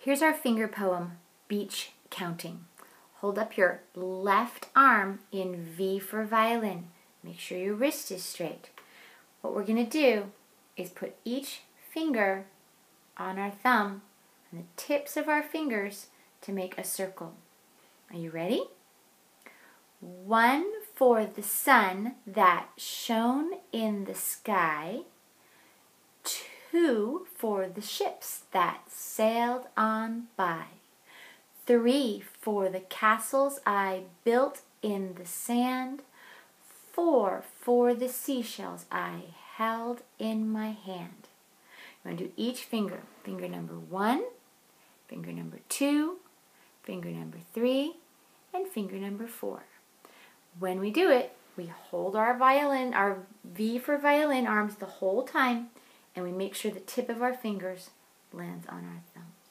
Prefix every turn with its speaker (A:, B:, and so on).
A: Here's our finger poem, Beach Counting. Hold up your left arm in V for violin. Make sure your wrist is straight. What we're going to do is put each finger on our thumb and the tips of our fingers to make a circle. Are you ready? One for the sun that shone in the sky. Two for the ships that sailed on by. Three for the castles I built in the sand. Four for the seashells I held in my hand. I'm going to do each finger. Finger number one, finger number two, finger number three, and finger number four. When we do it, we hold our violin, our V for violin arms the whole time, and we make sure the tip of our fingers lands on our thumbs.